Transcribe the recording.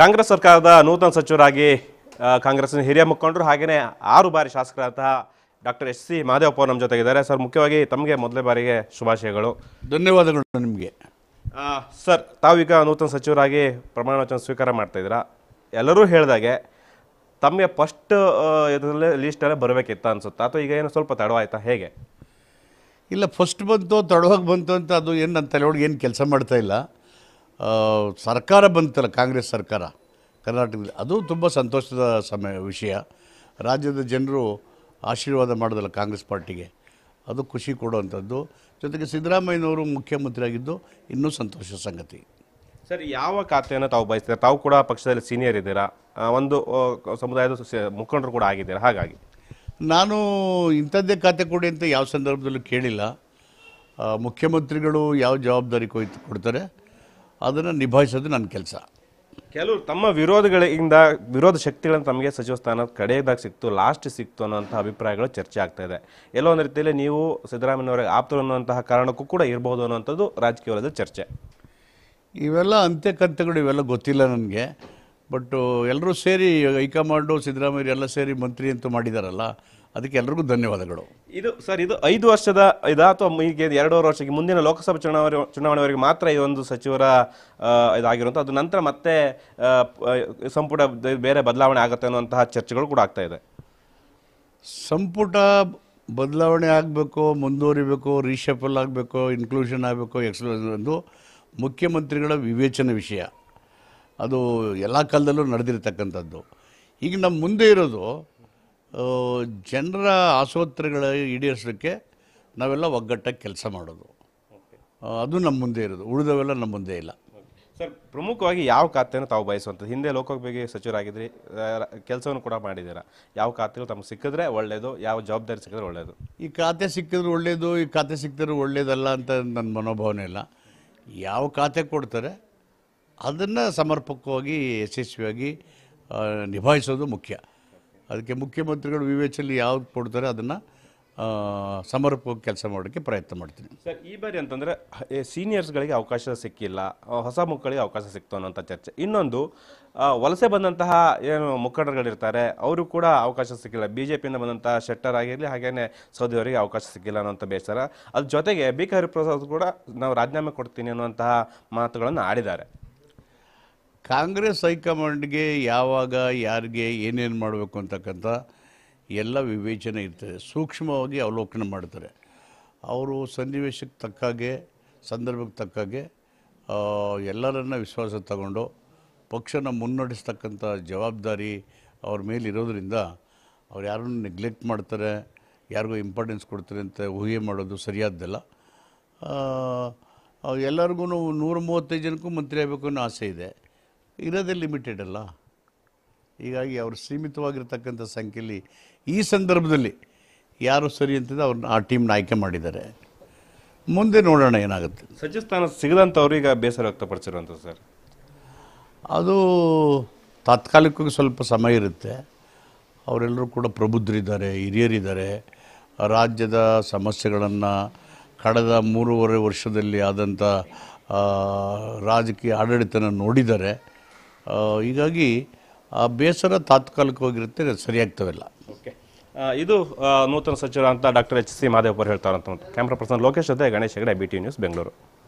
ಕಾಂಗ್ರೆಸ್ ಸರ್ಕಾರದ ನೂತನ ಸಚಿವರಾಗಿ ಕಾಂಗ್ರೆಸ್ನ ಹಿರಿಯ ಮುಖಂಡರು ಹಾಗೆಯೇ ಆರು ಬಾರಿ ಶಾಸಕರಾದಂತಹ ಡಾಕ್ಟರ್ ಎಸ್ ಸಿ ಮಾದೇವಪ್ಪ ನಮ್ಮ ಜೊತೆಗಿದ್ದಾರೆ. ಸರ್ ಮುಖ್ಯವಾಗಿ ತಮಗೆ ಮೊದಲೇ ಬಾರಿಗೆ ಶುಭಾಶಯಗಳು. ಧನ್ಯವಾದಗಳು ನಿಮಗೆ. ಸರ್ ತಾವೀಗ ನೂತನ ಸಚಿವರಾಗಿ ಪ್ರಮಾಣ ವಚನ ಸ್ವೀಕಾರ ಮಾಡ್ತಾ ಇದ್ದೀರಾ? ಎಲ್ಲರೂ ಹೇಳಿದಾಗೆ ತಮಗೆ ಫಸ್ಟ್ ಇದರಲ್ಲೇ ಲೀಸ್ಟಲ್ಲೇ ಬರಬೇಕಿತ್ತ ಅನ್ಸುತ್ತಾ? ಅಥವಾ ಈಗ ಏನು ಸ್ವಲ್ಪ ತಡವಾಯ್ತಾ? ಹೇಗೆ? ಇಲ್ಲ ಫಸ್ಟ್ ಬಂತು ತಡವಾಗಿ ಬಂತು ಅಂತ ಅದು ಏನು ನನ್ನ ತಲೆಯೊಳಗೆ ಏನು ಕೆಲಸ ಮಾಡ್ತಾ ಇಲ್ಲ. ಸರ್ಕಾರ ಬಂತಲ್ಲ ಕಾಂಗ್ರೆಸ್ ಸರ್ಕಾರ ಕರ್ನಾಟಕದಲ್ಲಿ. ಅದು ತುಂಬ ಸಂತೋಷದ ಸಮಯ ವಿಷಯ. ರಾಜ್ಯದ ಜನರು ಆಶೀರ್ವಾದ ಮಾಡೋದಲ್ಲ ಕಾಂಗ್ರೆಸ್ ಪಾರ್ಟಿಗೆ. ಅದು ಖುಷಿ ಕೊಡುವಂಥದ್ದು. ಜೊತೆಗೆ ಸಿದ್ದರಾಮಯ್ಯನವರು ಮುಖ್ಯಮಂತ್ರಿ ಆಗಿದ್ದು ಇನ್ನೂ ಸಂತೋಷದ ಸಂಗತಿ. ಸರ್ ಯಾವ ಖಾತೆಯನ್ನು ತಾವು ಬಯಸ್ತೀರಾ? ತಾವು ಕೂಡ ಪಕ್ಷದಲ್ಲಿ ಸೀನಿಯರ್ ಇದ್ದೀರಾ? ಒಂದು ಸಮುದಾಯದ ಮುಖಂಡರು ಕೂಡ ಆಗಿದ್ದೀರಾ? ಹಾಗಾಗಿ. ನಾನು ಇಂಥದ್ದೇ ಖಾತೆ ಕೊಡಿ ಅಂತ ಯಾವ ಸಂದರ್ಭದಲ್ಲೂ ಕೇಳಿಲ್ಲ. ಮುಖ್ಯಮಂತ್ರಿಗಳು ಯಾವ ಜವಾಬ್ದಾರಿ ಕೊಯ್ತು ಕೊಡ್ತಾರೆ? ಅದನ್ನು ನಿಭಾಯಿಸೋದು ನನ್ನ ಕೆಲಸ. ಕೆಲವರು ತಮ್ಮ ವಿರೋಧಗಳಿಂದ ವಿರೋಧ ಶಕ್ತಿಗಳನ್ನು ತಮಗೆ ಸಚಿವ ಸ್ಥಾನ ಕಡೆಯದಾಗ ಸಿಕ್ತು ಲಾಸ್ಟ್ ಸಿಕ್ತು ಅನ್ನೋಂಥ ಅಭಿಪ್ರಾಯಗಳು ಚರ್ಚೆ ಆಗ್ತಾ ಇದೆ. ಎಲ್ಲೋ ಒಂದು ರೀತಿಯಲ್ಲಿ ನೀವು ಸಿದ್ದರಾಮಯ್ಯನವರಿಗೆ ಆಪ್ತರು ಅನ್ನುವಂತಹ ಕಾರಣಕ್ಕೂ ಕೂಡ ಇರಬಹುದು ಅನ್ನುವಂಥದ್ದು ರಾಜಕೀಯ ವಲಯದ ಚರ್ಚೆ. ಇವೆಲ್ಲ ಅಂತ್ಯಕಂತ್ಯಗಳು ಇವೆಲ್ಲ ಗೊತ್ತಿಲ್ಲ ನನಗೆ. ಬಟ್ ಎಲ್ಲರೂ ಸೇರಿ ಹೈಕಮಾಂಡು ಸಿದ್ದರಾಮಯ್ಯ ಎಲ್ಲ ಸೇರಿ ಮಂತ್ರಿ ಅಂತೂ ಮಾಡಿದಾರಲ್ಲ. ಅದಕ್ಕೆ ಎಲ್ಲರಿಗೂ ಧನ್ಯವಾದಗಳು. ಇದು ಸರ್ ಇದು ಐದು ವರ್ಷದ ಇದಾ ಅಥವಾ ಈಗ ಎರಡೂವರೆ ವರ್ಷಕ್ಕೆ ಮುಂದಿನ ಲೋಕಸಭಾ ಚುನಾವಣೆ ಚುನಾವಣೆವರೆಗೆ ಮಾತ್ರ ಈ ಒಂದು ಸಚಿವರ ಇದಾಗಿರುವಂಥ ಅದು ನಂತರ ಮತ್ತೆ ಸಂಪುಟ ಬೇರೆ ಬದಲಾವಣೆ ಆಗುತ್ತೆ ಅನ್ನುವಂತಹ ಚರ್ಚೆಗಳು ಕೂಡ ಆಗ್ತಾ ಇದೆ. ಸಂಪುಟ ಬದಲಾವಣೆ ಆಗಬೇಕು ಮುಂದುವರಿಬೇಕು ರೀಶಫಲ್ ಆಗಬೇಕು ಇನ್ಕ್ಲೂಷನ್ ಆಗಬೇಕು ಎಕ್ಸ್ಕ್ಲೂಷನ್ ಒಂದು ಮುಖ್ಯಮಂತ್ರಿಗಳ ವಿವೇಚನೆ ವಿಷಯ. ಅದು ಎಲ್ಲ ಕಾಲದಲ್ಲೂ ನಡೆದಿರ್ತಕ್ಕಂಥದ್ದು. ಈಗ ನಮ್ಮ ಮುಂದೆ ಇರೋದು ಜನರ ಆಸ್ಪತ್ರೆಗಳ ಈಡೇರಿಸೋಕ್ಕೆ ನಾವೆಲ್ಲ ಒಗ್ಗಟ್ಟಾಗಿ ಕೆಲಸ ಮಾಡೋದು. ಅದು ನಮ್ಮ ಮುಂದೆ ಇರೋದು. ಉಳಿದವೆಲ್ಲ ನಮ್ಮ ಮುಂದೆ ಇಲ್ಲ. ಸರ್ ಪ್ರಮುಖವಾಗಿ ಯಾವ ಖಾತೆಯನ್ನು ತಾವು ಬಯಸುವಂಥದ್ದು? ಹಿಂದೆ ಲೋಕೋಪಯೋಗಿ ಸಚಿವರಾಗಿದ್ರಿ ಕೆಲಸವನ್ನು ಕೂಡ ಮಾಡಿದ್ದೀರಾ? ಯಾವ ಖಾತೆಗಳು ತಮಗೆ ಸಿಕ್ಕಿದ್ರೆ ಒಳ್ಳೆಯದು ಯಾವ ಜವಾಬ್ದಾರಿ ಸಿಕ್ಕಿದ್ರೆ ಒಳ್ಳೆಯದು ಈ ಖಾತೆ ಸಿಕ್ಕಿದ್ರೆ ಒಳ್ಳೆಯದು ಈ ಖಾತೆ ಸಿಕ್ಕಿದ್ರೆ ಒಳ್ಳೆಯದಲ್ಲ ಅಂತ ನನ್ನ ಮನೋಭಾವನೆ ಇಲ್ಲ. ಯಾವ ಖಾತೆ ಕೊಡ್ತಾರೆ ಅದನ್ನು ಸಮರ್ಪಕವಾಗಿ ಯಶಸ್ವಿಯಾಗಿ ನಿಭಾಯಿಸೋದು ಮುಖ್ಯ. ಅದಕ್ಕೆ ಮುಖ್ಯಮಂತ್ರಿಗಳು ವಿವೇಚನೆ ಯಾವ್ದು ಕೊಡ್ತಾರೆ ಅದನ್ನು ಸಮರ್ಪಕವಾಗಿ ಕೆಲಸ ಮಾಡೋಕ್ಕೆ ಪ್ರಯತ್ನ ಮಾಡ್ತೀನಿ. ಸರ್, ಈ ಬಾರಿ ಅಂತಂದರೆ ಸೀನಿಯರ್ಸ್ಗಳಿಗೆ ಅವಕಾಶ ಸಿಕ್ಕಿಲ್ಲ. ಹೊಸ ಮಕ್ಕಳಿಗೆ ಅವಕಾಶ ಸಿಕ್ತು ಅನ್ನೋಂಥ ಚರ್ಚೆ. ಇನ್ನೊಂದು ವಲಸೆ ಬಂದಂತಹ ಏನು ಮುಖಂಡರುಗಳಿರ್ತಾರೆ, ಅವರು ಕೂಡ ಅವಕಾಶ ಸಿಕ್ಕಿಲ್ಲ. ಬಿ ಜೆ ಪಿಯಿಂದ ಬಂದಂತಹ ಶೆಟ್ಟರ್ ಆಗಿರಲಿ ಹಾಗೆಯೇ ಸೌದಿ ಅವರಿಗೆ ಅವಕಾಶ ಸಿಕ್ಕಿಲ್ಲ ಅನ್ನೋಂಥ ಬೇಸರ. ಅದ್ರ ಜೊತೆಗೆ ಬಿ ಹರಿಪ್ರಸಾದ್ ಕೂಡ ನಾವು ರಾಜೀನಾಮೆ ಕೊಡ್ತೀನಿ ಅನ್ನುವಂತಹ ಮಾತುಗಳನ್ನು ಆಡಿದ್ದಾರೆ. ಕಾಂಗ್ರೆಸ್ ಹೈಕಮಾಂಡ್ಗೆ ಯಾವಾಗ ಯಾರಿಗೆ ಏನೇನು ಮಾಡಬೇಕು ಅಂತಕ್ಕಂಥ ಎಲ್ಲ ವಿವೇಚನೆ ಇರ್ತದೆ. ಸೂಕ್ಷ್ಮವಾಗಿ ಅವಲೋಕನ ಮಾಡ್ತಾರೆ. ಅವರು ಸನ್ನಿವೇಶಕ್ಕೆ ತಕ್ಕಾಗೆ ಸಂದರ್ಭಕ್ಕೆ ತಕ್ಕಾಗೆ ಎಲ್ಲರನ್ನ ವಿಶ್ವಾಸ ತಗೊಂಡು ಪಕ್ಷನ ಮುನ್ನಡೆಸ್ತಕ್ಕಂಥ ಜವಾಬ್ದಾರಿ ಅವ್ರ ಮೇಲೆ ಇರೋದ್ರಿಂದ ಅವ್ರು ಯಾರನ್ನು ನೆಗ್ಲೆಕ್ಟ್ ಮಾಡ್ತಾರೆ, ಯಾರಿಗೂ ಇಂಪಾರ್ಟೆನ್ಸ್ ಕೊಡ್ತಾರೆ ಅಂತ ಊಹೆ ಮಾಡೋದು ಸರಿಯಾದ್ದಲ್ಲ. ಎಲ್ಲರಿಗೂ ನೂರ ಮೂವತ್ತೈದು ಜನಕ್ಕೂ ಮಂತ್ರಿ ಆಗಬೇಕು ಅನ್ನೋ ಆಸೆ ಇದೆ. ಇರೋದೇ ಲಿಮಿಟೆಡ್ ಅಲ್ಲ. ಹೀಗಾಗಿ ಅವರು ಸೀಮಿತವಾಗಿರ್ತಕ್ಕಂಥ ಸಂಖ್ಯೆಯಲ್ಲಿ ಈ ಸಂದರ್ಭದಲ್ಲಿ ಯಾರು ಸರಿ ಅಂತಂದರೆ ಅವ್ರನ್ನ ಆ ಟೀಮ್ನ ಆಯ್ಕೆ ಮಾಡಿದ್ದಾರೆ. ಮುಂದೆ ನೋಡೋಣ ಏನಾಗುತ್ತೆ. ಸಚಿವ ಸ್ಥಾನ ಸಿಗದಂಥವ್ರು ಈಗ ಬೇಸರ ವ್ಯಕ್ತಪಡಿಸಿರುವಂಥ ಸರ್? ಅದು ತಾತ್ಕಾಲಿಕವಾಗಿ ಸ್ವಲ್ಪ ಸಮಯ ಇರುತ್ತೆ. ಅವರೆಲ್ಲರೂ ಕೂಡ ಪ್ರಬುದ್ಧರಿದ್ದಾರೆ ಹಿರಿಯರಿದ್ದಾರೆ. ರಾಜ್ಯದ ಸಮಸ್ಯೆಗಳನ್ನು ಕಳೆದ ಮೂರುವರೆ ವರ್ಷದಲ್ಲಿ ಆದಂಥ ರಾಜಕೀಯ ಆಡಳಿತನ ನೋಡಿದ್ದಾರೆ ಹೀಗಾಗಿ ಆ ಬೇಸರ ತಾತ್ಕಾಲಿಕವಾಗಿರುತ್ತೆ ಸರಿಯಾಗ್ತವೆಲ್ಲ. ಓಕೆ ಇದು ನೂತನ ಸಚಿವ ಅಂತ ಡಾಕ್ಟರ್ ಎಚ್ ಸಿ ಮಾದೇವಪ್ಪರು ಹೇಳ್ತಾರಂತ ಕ್ಯಾಮ್ರಾ ಪರ್ಸನ್ ಲೋಕೇಶ್ ಅದೇ Ganesh Hegde B T news Bengaluru